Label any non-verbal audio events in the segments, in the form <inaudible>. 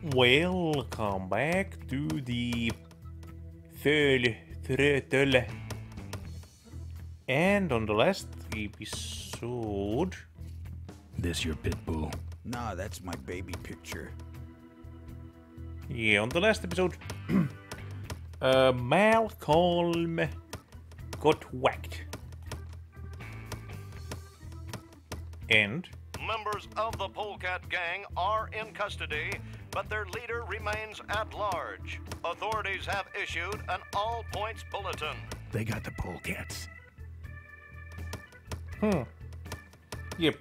Welcome back to the Full Throttle. And on the last episode... This your pit bull? Nah, that's my baby picture. Yeah, on the last episode... <clears throat> uh, Malcolm got whacked. And... Members of the Polecat Gang are in custody, but their leader remains at large. Authorities have issued an all points bulletin. They got the polecats. Hmm. Yep.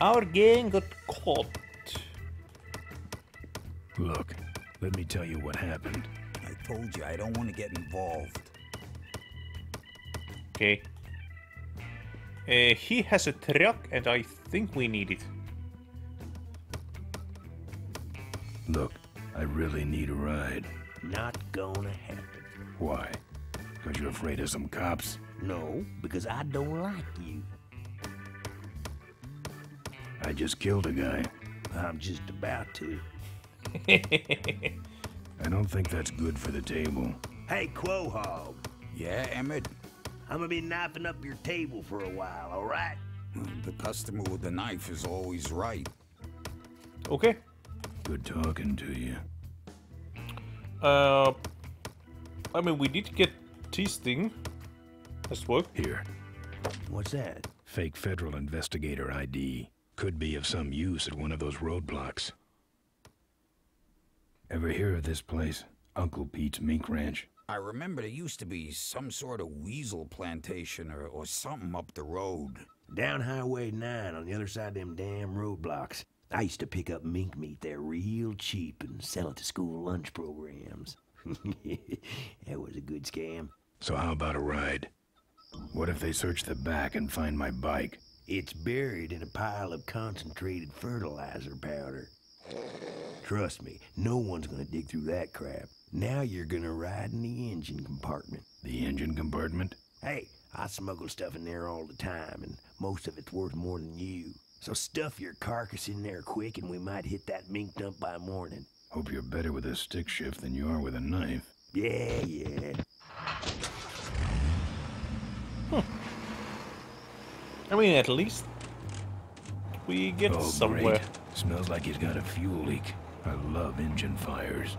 Our gang got caught. Look, let me tell you what happened. I told you I don't want to get involved. Okay. Uh, he has a truck and I think we need it. Look, I really need a ride. Not gonna happen. Why? Because you're afraid of some cops? No, because I don't like you. I just killed a guy. I'm just about to. <laughs> I don't think that's good for the table. Hey, Quohog, Yeah, Emmett? I'm gonna be knifing up your table for a while, alright? The customer with the knife is always right. Okay. Good talking to you. Uh, I mean, we did get this thing. Let's work. Here, What's that? fake federal investigator ID. Could be of some use at one of those roadblocks. Ever hear of this place? Uncle Pete's Mink Ranch. I remember there used to be some sort of weasel plantation or, or something up the road. Down Highway 9 on the other side of them damn roadblocks. I used to pick up mink meat there real cheap and sell it to school lunch programs. <laughs> that was a good scam. So how about a ride? What if they search the back and find my bike? It's buried in a pile of concentrated fertilizer powder. Trust me, no one's gonna dig through that crap. Now you're gonna ride in the engine compartment. The engine compartment? Hey, I smuggle stuff in there all the time, and most of it's worth more than you. So stuff your carcass in there quick, and we might hit that mink dump by morning. Hope you're better with a stick shift than you are with a knife. Yeah, yeah. I mean, at least we get oh, somewhere. great. Smells like he's got a fuel leak. I love engine fires.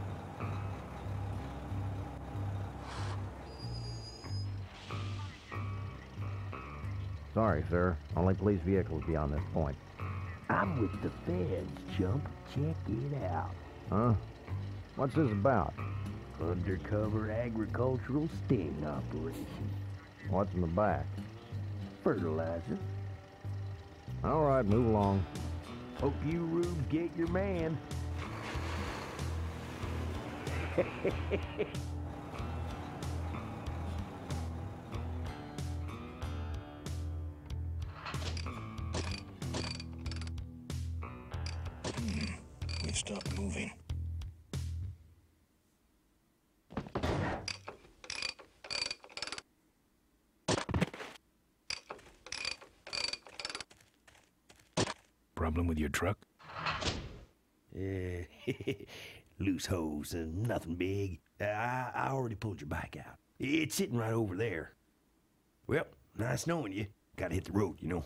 Sorry, sir. Only police vehicles beyond this point. I'm with the feds, chump. Check it out. Huh? What's this about? Undercover agricultural sting operation. What's in the back? Fertilizer. All right, move along. Hope you rubes get your man. <laughs> your truck? Eh, <laughs> loose hose, uh, nothing big. Uh, I, I already pulled your bike out. It's sitting right over there. Well, nice knowing you. Gotta hit the road, you know.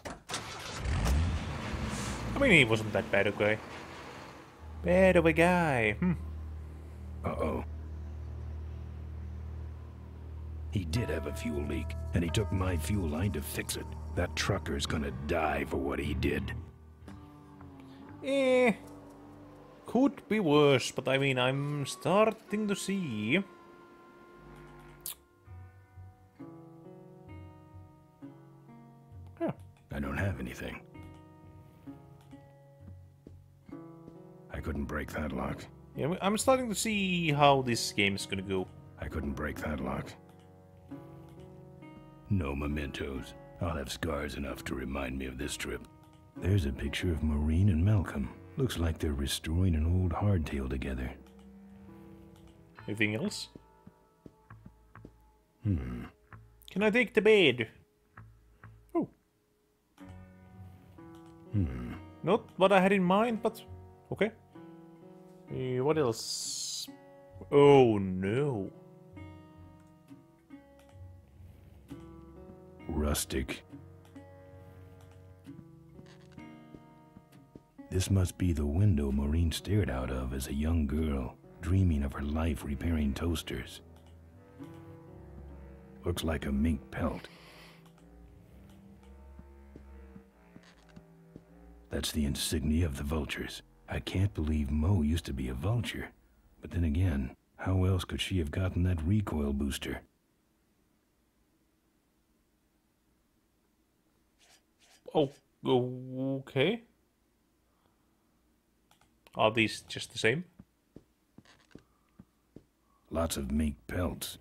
I mean, he wasn't that bad of a guy. Bad of a guy. Hmm. Uh-oh. He did have a fuel leak, and he took my fuel line to fix it. That trucker's gonna die for what he did. Eh. Could be worse, but I mean, I'm starting to see. Huh. I don't have anything. I couldn't break that lock. Yeah, I'm starting to see how this game is gonna go. I couldn't break that lock. No mementos. I'll have scars enough to remind me of this trip. There's a picture of Maureen and Malcolm. Looks like they're restoring an old hardtail together. Anything else? Hmm. Can I take the bed? Oh. Hmm. Not what I had in mind, but okay. Eh, what else? Oh no. Rustic. This must be the window Maureen stared out of as a young girl, dreaming of her life repairing toasters. Looks like a mink pelt. That's the insignia of the vultures. I can't believe Mo used to be a vulture. But then again, how else could she have gotten that recoil booster? Oh, okay. Are these just the same? Lots of mink pelts.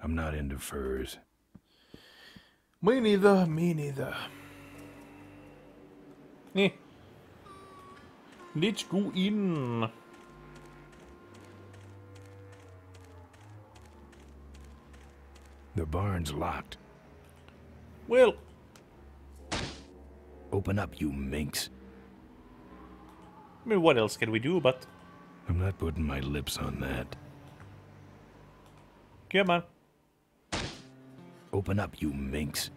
I'm not into furs. Me neither, me neither. Eh. Let's go in. The barn's locked. Well, Open up, you minks. I mean, what else can we do but... I'm not putting my lips on that. Come on. Open up, you minx.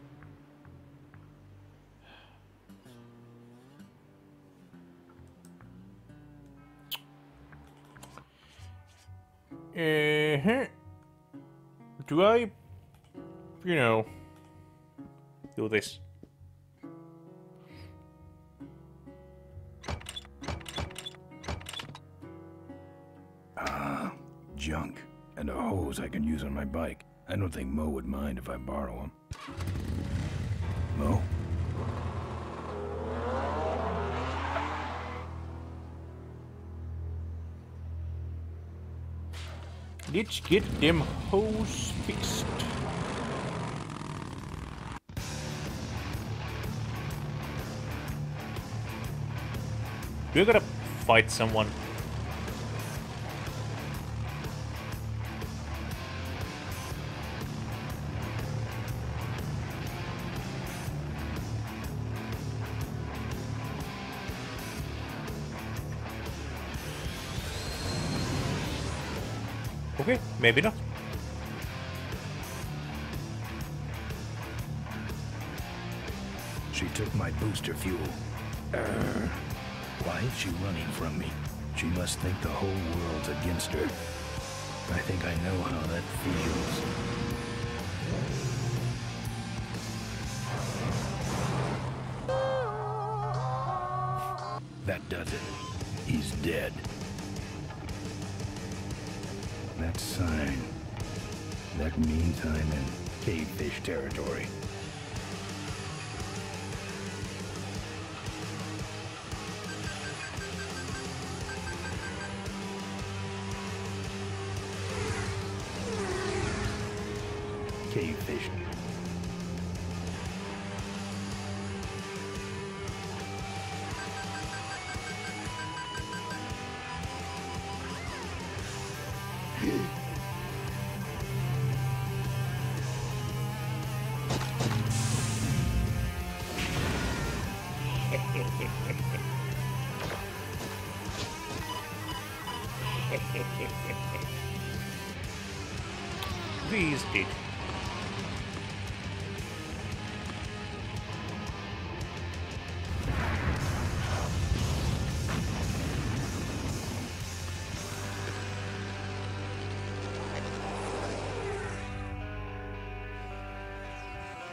Uh-huh. Do I, you know, do this? Junk. And a hose I can use on my bike. I don't think Mo would mind if I borrow him. Mo? Let's get them hoes fixed. We're gonna fight someone. Okay, maybe not. She took my booster fuel. Why is she running from me? She must think the whole world's against her. I think I know how that feels. Sign. That means I'm in cavefish territory.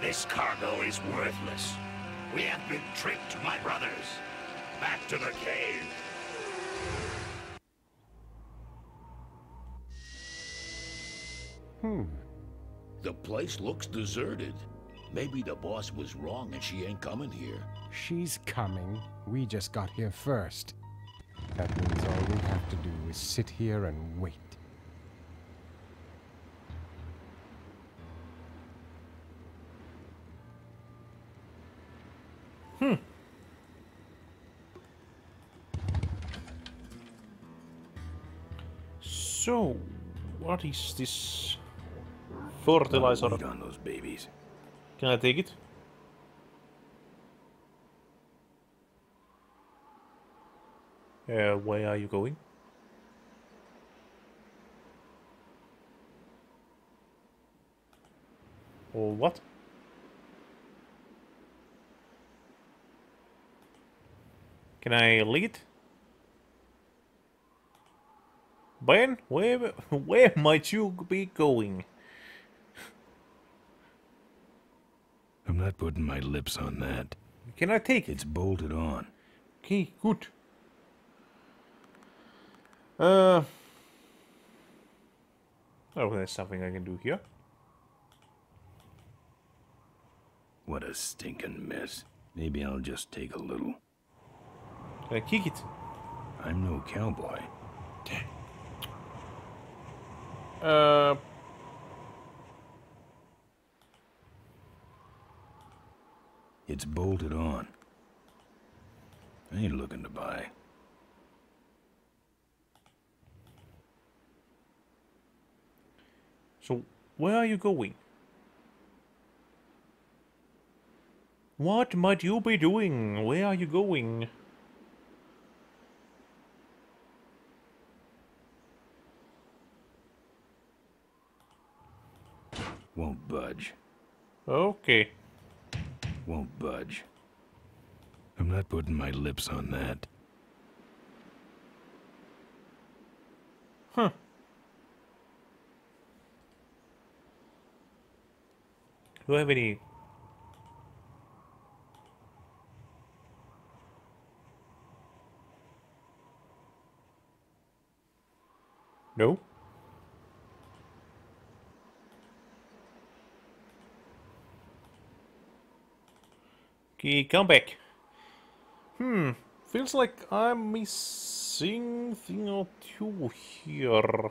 This cargo is worthless. We have been tricked, my brothers. Back to the cave. Hmm. The place looks deserted. Maybe the boss was wrong and she ain't coming here. She's coming. We just got here first. That means all we have to do is sit here and wait. What is this? Fertilizer. on those babies. Can I take it? Uh, where are you going? Or what? Can I lead? Ben, where where might you be going? I'm not putting my lips on that. Can I take it? It's bolted on. Okay, good. Uh. Oh, there's something I can do here. What a stinking mess. Maybe I'll just take a little. Can I kick it? I'm no cowboy. Uh. It's bolted on. I ain't looking to buy. So, where are you going? What might you be doing? Where are you going? Won't budge. Okay. Won't budge. I'm not putting my lips on that. Huh. Do I have any... No? Okay, come back. Hmm, feels like I'm missing thing or two here.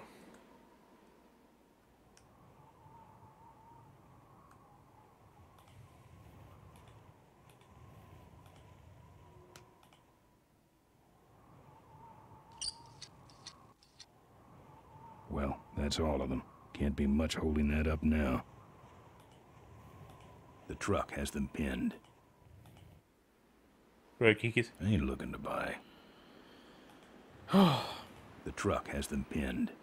Well, that's all of them. Can't be much holding that up now. The truck has them pinned. Right, kick it. I ain't looking to buy. <sighs> the truck has them pinned.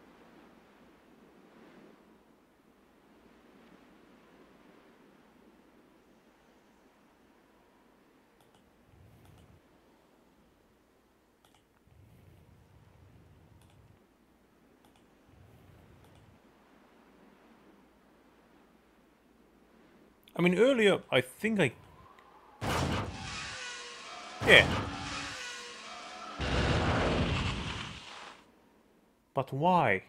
I mean, earlier, I think I... Yeah. But why?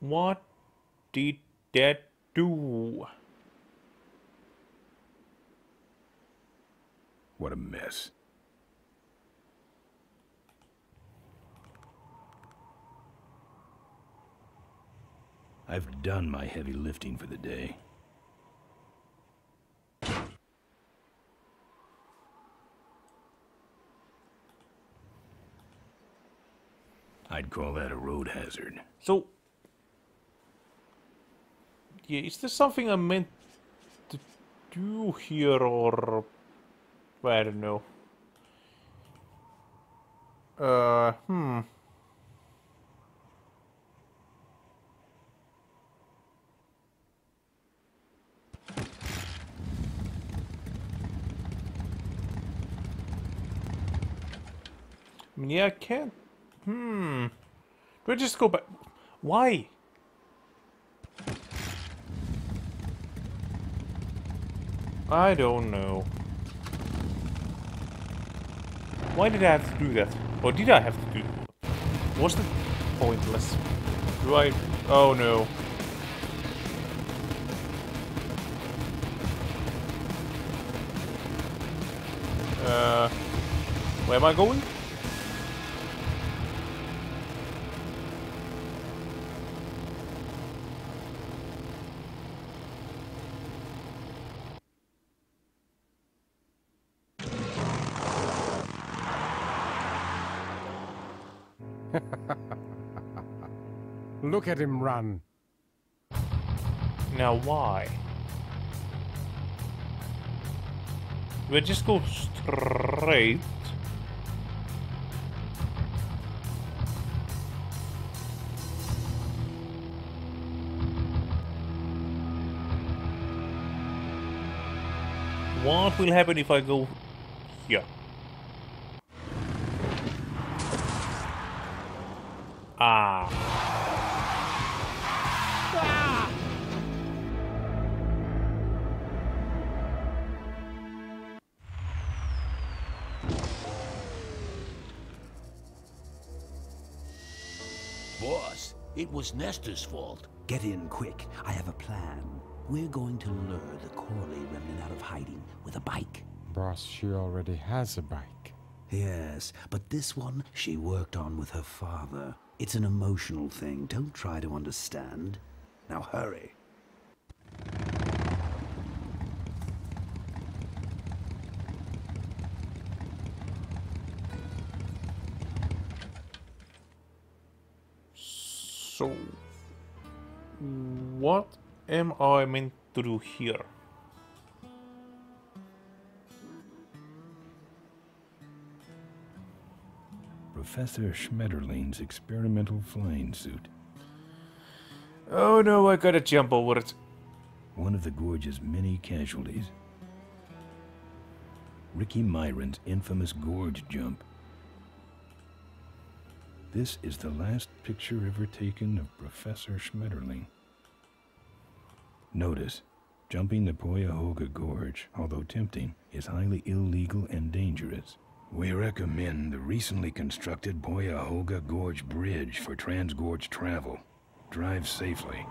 What did that do? What a mess. I've done my heavy lifting for the day. I'd call that a road hazard. So... Yeah, is there something I meant to do here or... I don't know. Uh, hmm. Yeah, I can't. Hmm. Do I just go back? Why? I don't know. Why did I have to do that? Or did I have to do Was it pointless? Do I... Oh no. Uh... Where am I going? Look at him run. Now why? We just go straight. What will happen if I go here? Ah. It was Nestor's fault. Get in quick. I have a plan. We're going to lure the Corley remnant out of hiding with a bike. Boss, she already has a bike. Yes, but this one she worked on with her father. It's an emotional thing. Don't try to understand. Now hurry. So, what am I meant to do here? Professor Schmetterling's experimental flying suit. Oh no, I gotta jump over it. One of the gorge's many casualties. Ricky Myron's infamous gorge jump. This is the last picture ever taken of Professor Schmetterling. Notice, jumping the Poyahoga Gorge, although tempting, is highly illegal and dangerous. We recommend the recently constructed Poyahoga Gorge Bridge for transgorge travel. Drive safely.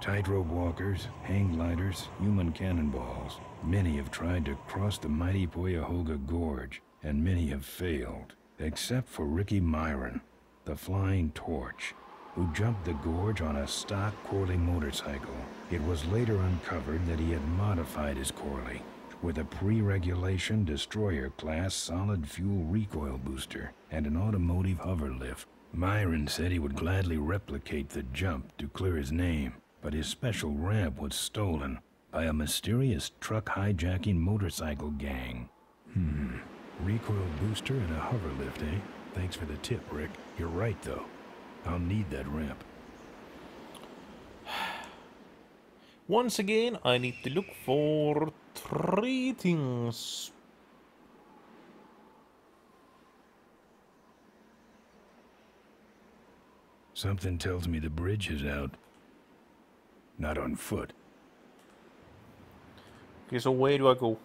Tightrope walkers, hang gliders, human cannonballs. Many have tried to cross the mighty Poyahoga Gorge, and many have failed, except for Ricky Myron, the Flying Torch, who jumped the gorge on a stock Corley motorcycle. It was later uncovered that he had modified his Corley with a pre-regulation destroyer-class solid-fuel recoil booster and an automotive hover lift. Myron said he would gladly replicate the jump to clear his name, but his special ramp was stolen by a mysterious truck hijacking motorcycle gang. Hmm. Recoil booster and a hover lift, eh? Thanks for the tip, Rick. You're right, though. I'll need that ramp. <sighs> Once again, I need to look for three things. Something tells me the bridge is out. Not on foot. Okay, so where do I go?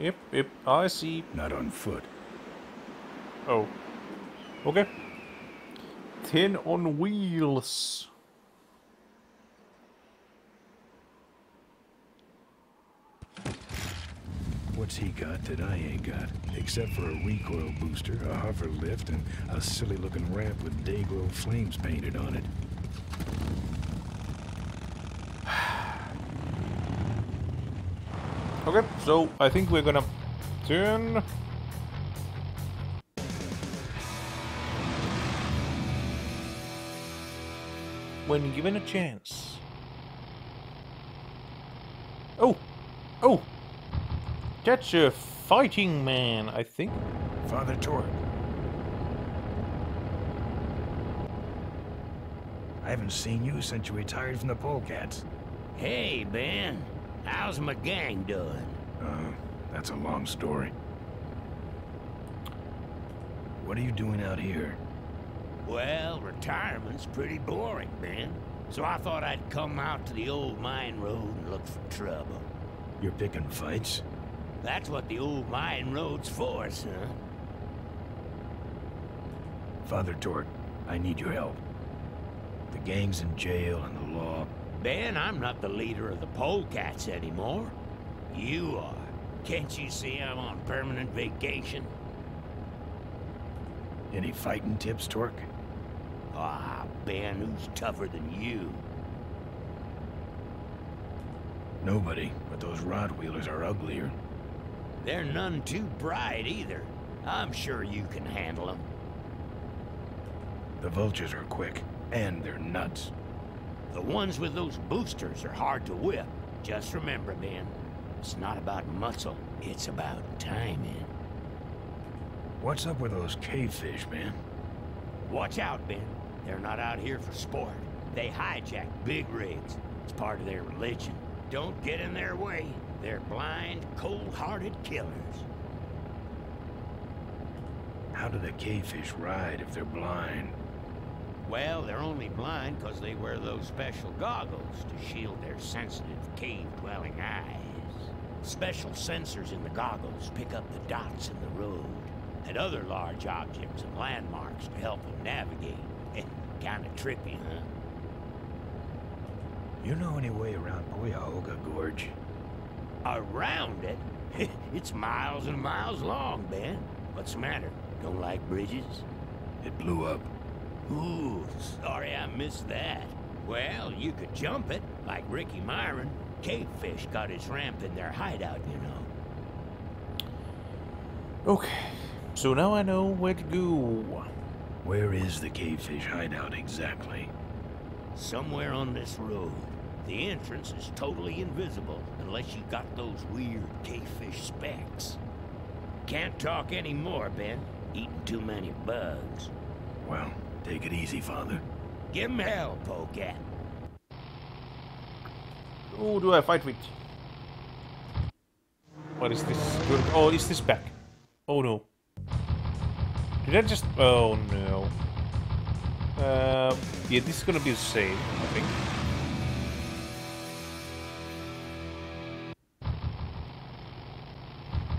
Yep, yep, I see. Not on foot. Oh. Okay. Ten on wheels. What's he got that I ain't got? Except for a recoil booster, a hover lift, and a silly looking ramp with Dayglow flames painted on it. Okay, so I think we're gonna turn. When given a chance. Oh! Oh! That's a fighting man, I think. Father Torque. I haven't seen you since you retired from the Polecats. Hey, Ben. How's my gang doing? Uh, that's a long story. What are you doing out here? Well, retirement's pretty boring, Ben. So I thought I'd come out to the old mine road and look for trouble. You're picking fights? That's what the old mine road's for, son. Father Torque, I need your help. The gang's in jail and the law. Ben, I'm not the leader of the Polecats anymore. You are. Can't you see I'm on permanent vacation? Any fighting tips, Torque? Ah, Ben, who's tougher than you? Nobody, but those Rottwheelers are uglier. They're none too bright either. I'm sure you can handle them. The vultures are quick, and they're nuts. The ones with those boosters are hard to whip. Just remember, Ben, it's not about muscle, it's about timing. What's up with those cavefish, man? Watch out, Ben. They're not out here for sport. They hijack big rigs. It's part of their religion. Don't get in their way. They're blind, cold-hearted killers. How do the cavefish ride if they're blind? Well, they're only blind because they wear those special goggles to shield their sensitive, cave-dwelling eyes. Special sensors in the goggles pick up the dots in the road and other large objects and landmarks to help them navigate. <laughs> Kinda trippy, huh? You know any way around Poyahoga Gorge? Around it? <laughs> it's miles and miles long, Ben. What's the matter? Don't like bridges? It blew up. Ooh, sorry I missed that. Well, you could jump it, like Ricky Myron. Cavefish got his ramp in their hideout, you know. Okay, so now I know where to go. Where is the cavefish hideout exactly? Somewhere on this road. The entrance is totally invisible unless you got those weird cavefish specs. Can't talk anymore, Ben. Eating too many bugs. Well, take it easy, Father. Give him hell, Polecat. Who do I fight with? What is this? Oh, is this back? Oh no. Did I just... Oh no. Uh, yeah, this is gonna be the same, I think.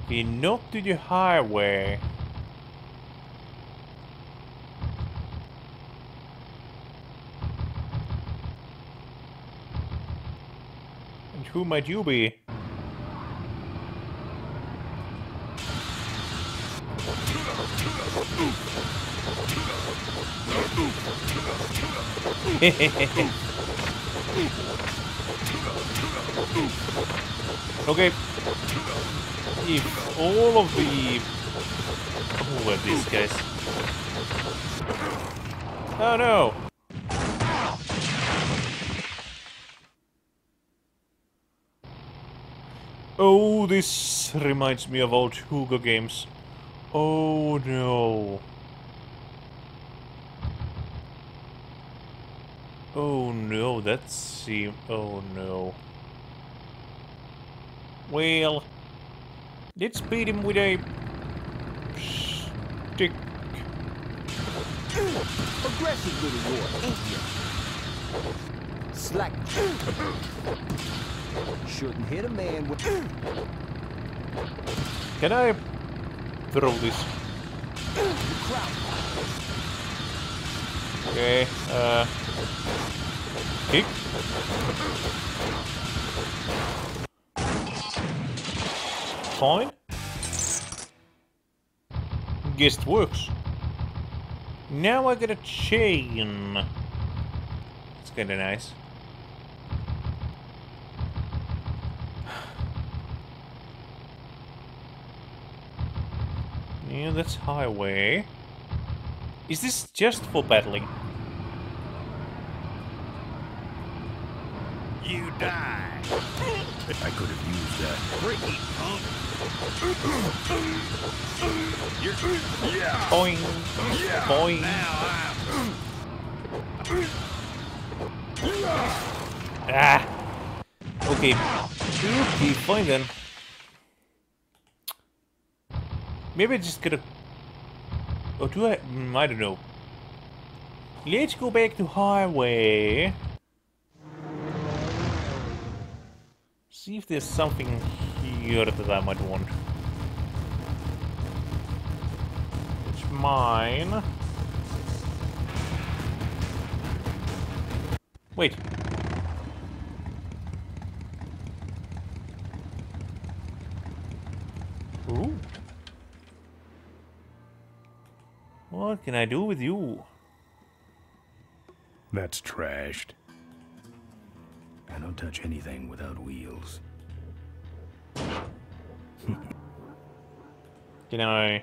Okay, not to the highway. Who might you be? <laughs> okay. If all of the... Who are these guys? Oh no! Oh, this reminds me of old Hugo games. Oh no. Oh no, that's see. Oh no. Well, let's beat him with a stick. Aggressive little boy, ain't you? Slack. Shouldn't hit a man with. Can I throw this? Okay, uh... Kick? Fine. Guess it works. Now I got a chain. It's kinda nice. Yeah, that's highway. Is this just for battling? You die. I could have used that. Freaky punk. You're... Yeah. Boing. Yeah. Boing. Now Ah. Okay. Okay, fine then. Maybe I just gotta... Or do I... Mm, I don't know. Let's go back to highway. See if there's something here that I might want. It's mine. Wait. Ooh. What can I do with you? That's trashed. I don't touch anything without wheels. <laughs> you know...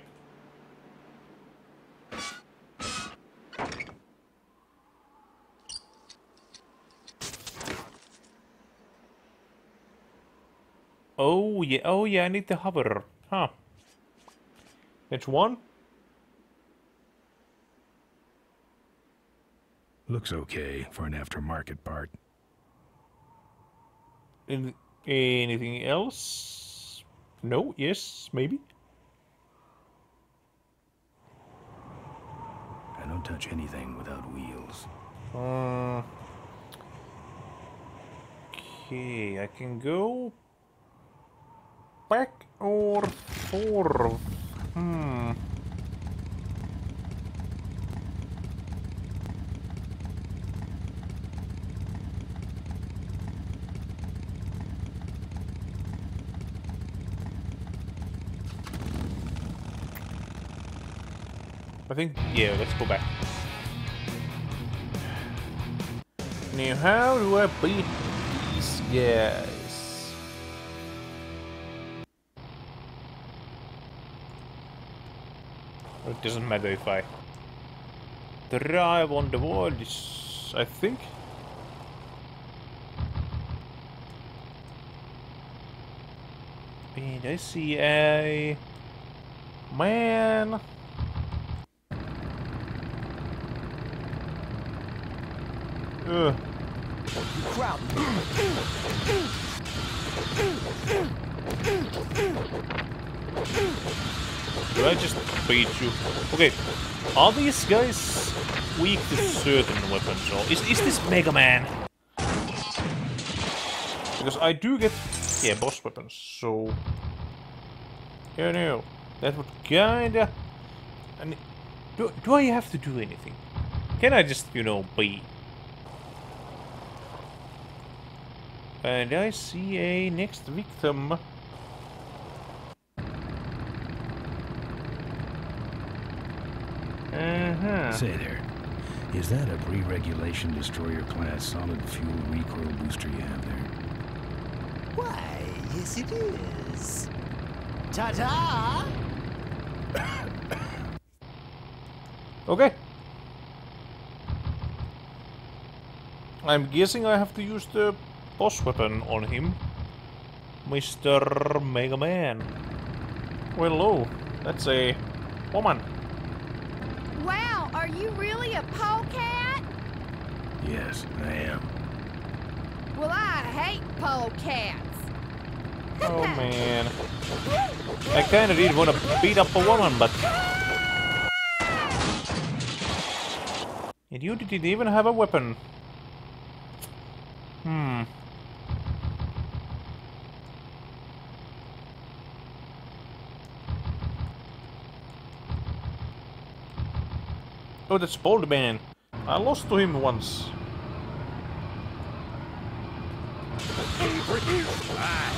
Oh yeah, oh yeah, I need the hover. Huh. It's one? Looks okay for an aftermarket part. In, anything else? No? Yes? Maybe? I don't touch anything without wheels. Uh, okay, I can go back or forth. Hmm. Think, yeah, let's go back. Now, how do I beat these guys? It doesn't matter if I drive on the wall, I think. I see a man. Ugh. Crowd. Do I just beat you? Okay, are these guys weak to certain weapons, or is, is this Mega Man? Because I do get, yeah, boss weapons, so... Yeah, no, that would kinda... And do, do I have to do anything? Can I just, you know, be... And I see a next victim. Uh-huh. Say there, is that a pre-regulation destroyer class solid fuel recoil booster you have there? Why, yes it is. Ta-ta! <coughs> Okay. I'm guessing I have to use the boss weapon on him. Mr. Mega Man. Well, hello. That's a woman. Wow, are you really a polecat? Yes, I am. Well, I hate polecats. Oh <laughs> man. I kinda did want to beat up a woman, but... <laughs> And you didn't even have a weapon. Hmm. Oh, that's Bold Man. I lost to him once. I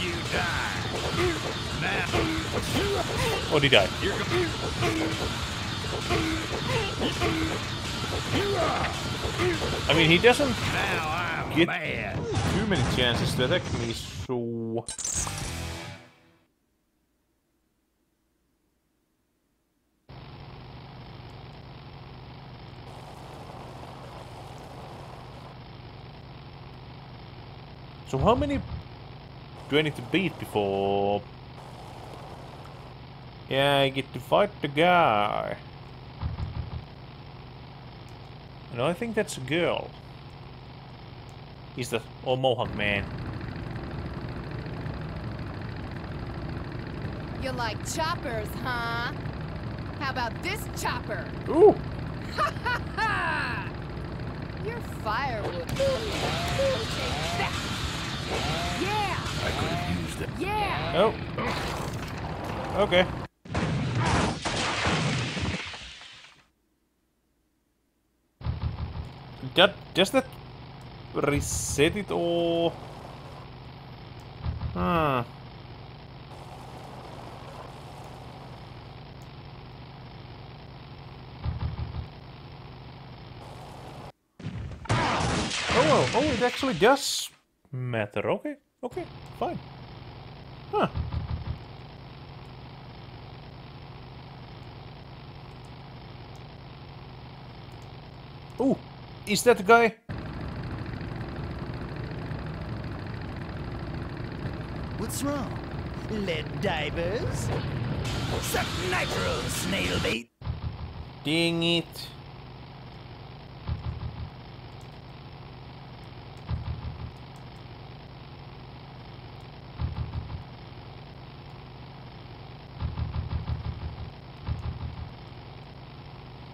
you die. Oh, did he die? I mean, he doesn't get mad. too many chances to attack me, so... So how many do I need to beat before... Yeah, I get to fight the guy. No, I think that's a girl. He's the old Mohawk man. You like choppers, huh? How about this chopper? Ooh! <laughs> Ha ha ha! You're firewood. Take that. Used it. Yeah! Oh. Okay. That, does that reset it or... Hmm. Oh, oh, it actually does matter. Okay, okay, fine. Huh. Oh, is that the guy? What's wrong? Lead divers? Suck nitro, snail bait. Ding it.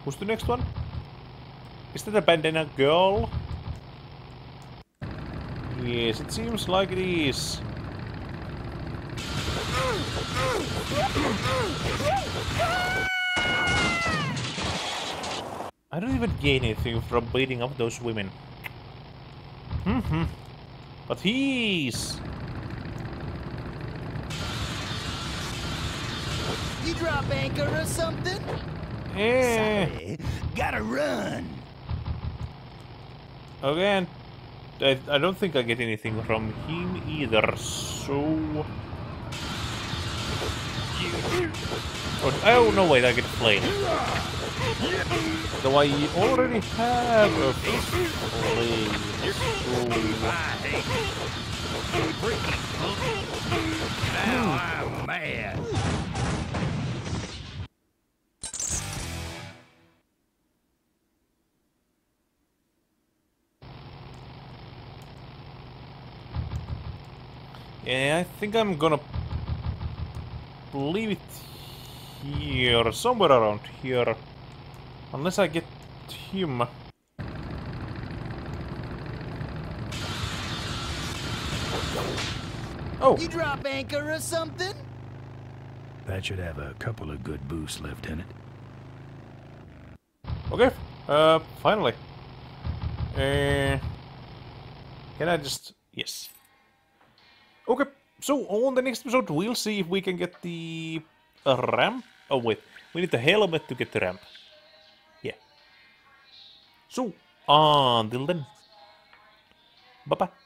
Who's the next one? Is that a bandana girl? Yes, it seems like it is. I don't even gain anything from beating up those women. Hmm. But he's You drop anchor or something? Eh. Sorry, gotta run. Again, I, I don't think I get anything from him either, so... Oh, oh no, wait, I get flame. So I already have a flame. Now I'm mad. Yeah, I think I'm gonna leave it here, somewhere around here. Unless I get him. Oh! You drop anchor or something? That should have a couple of good boosts left in it. Okay, uh, finally. Uh, can I just... Yes. Okay, so on the next episode we'll see if we can get the ramp. Oh wait, we need the helmet to get the ramp. Yeah. So, until then. Bye-bye.